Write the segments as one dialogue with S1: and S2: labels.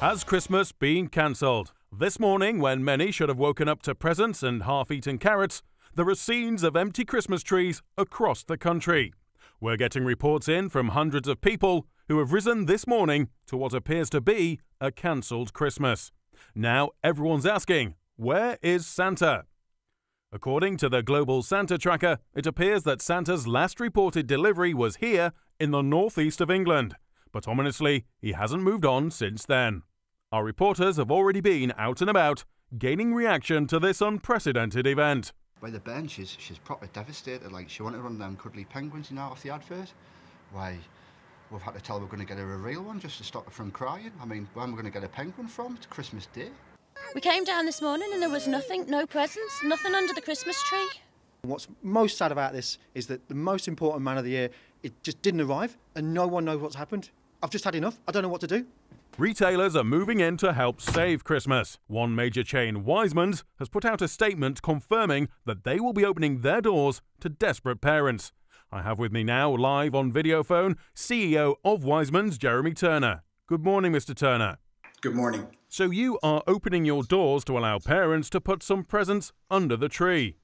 S1: Has Christmas been cancelled? This morning, when many should have woken up to presents and half eaten carrots, there are scenes of empty Christmas trees across the country. We're getting reports in from hundreds of people who have risen this morning to what appears to be a cancelled Christmas. Now everyone's asking, where is Santa? According to the Global Santa Tracker, it appears that Santa's last reported delivery was here in the northeast of England, but ominously, he hasn't moved on since then. Our reporters have already been out and about, gaining reaction to this unprecedented event.
S2: By the bench, she's, she's proper devastated. Like, she wanted one of them cuddly penguins, you know, off the advert. Why, we've had to tell her we're going to get her a real one just to stop her from crying. I mean, where am I going to get a penguin from? It's Christmas Day.
S3: We came down this morning and there was nothing, no presents, nothing under the Christmas tree.
S4: What's most sad about this is that the most important man of the year, it just didn't arrive and no one knows what's happened. I've just had enough. I don't know what to do.
S1: Retailers are moving in to help save Christmas. One major chain, Wisemans, has put out a statement confirming that they will be opening their doors to desperate parents. I have with me now, live on video phone, CEO of Wisemans, Jeremy Turner. Good morning, Mr. Turner.
S5: Good morning.
S1: So you are opening your doors to allow parents to put some presents under the tree.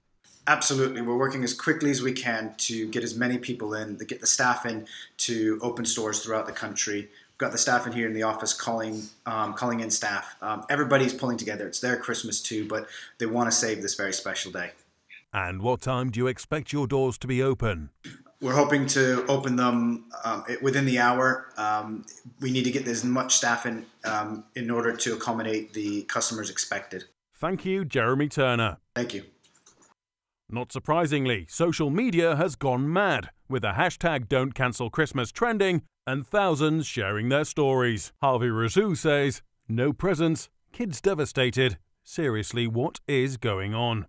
S5: Absolutely. We're working as quickly as we can to get as many people in, to get the staff in to open stores throughout the country. We've got the staff in here in the office calling um, calling in staff. Um, everybody's pulling together. It's their Christmas too, but they want to save this very special day.
S1: And what time do you expect your doors to be open?
S5: We're hoping to open them um, within the hour. Um, we need to get as much staff in um, in order to accommodate the customers expected.
S1: Thank you, Jeremy Turner.
S5: Thank you.
S1: Not surprisingly, social media has gone mad, with the hashtag Don't Cancel Christmas trending and thousands sharing their stories. Harvey Razoo says, No presents, kids devastated. Seriously, what is going on?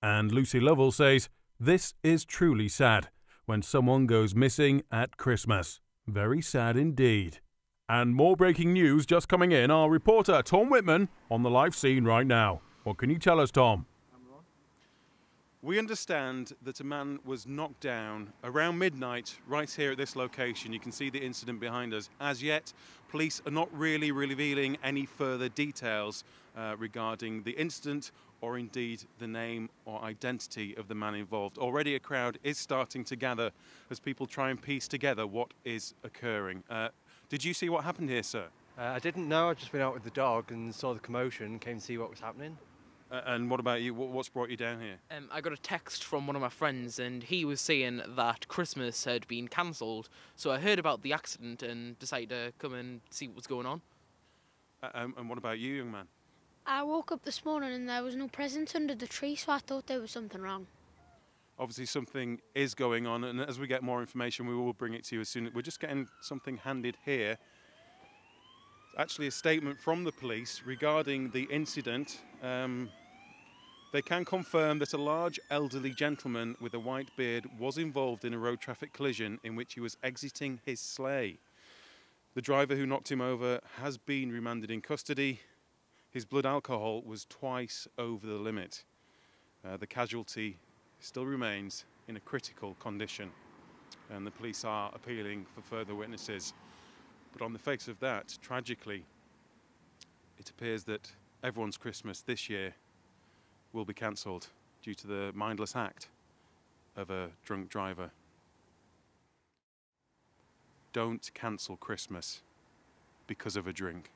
S1: And Lucy Lovell says, This is truly sad when someone goes missing at Christmas. Very sad indeed. And more breaking news just coming in. Our reporter Tom Whitman on the live scene right now. What can you tell us, Tom? We understand that a man was knocked down around midnight right here at this location. You can see the incident behind us. As yet, police are not really revealing any further details uh, regarding the incident or indeed the name or identity of the man involved. Already a crowd is starting to gather as people try and piece together what is occurring. Uh, did you see what happened here, sir?
S6: Uh, I didn't know. I'd just been out with the dog and saw the commotion, came to see what was happening.
S1: Uh, and what about you? What's brought you down here?
S7: Um, I got a text from one of my friends, and he was saying that Christmas had been cancelled. So I heard about the accident and decided to come and see what was going on.
S1: Uh, um, and what about you, young man?
S8: I woke up this morning and there was no presents under the tree, so I thought there was something wrong.
S1: Obviously, something is going on, and as we get more information, we will bring it to you as soon. As we're just getting something handed here. Actually, a statement from the police regarding the incident. Um, they can confirm that a large elderly gentleman with a white beard was involved in a road traffic collision in which he was exiting his sleigh. The driver who knocked him over has been remanded in custody. His blood alcohol was twice over the limit. Uh, the casualty still remains in a critical condition, and the police are appealing for further witnesses. But on the face of that, tragically, it appears that everyone's Christmas this year will be cancelled due to the mindless act of a drunk driver. Don't cancel Christmas because of a drink.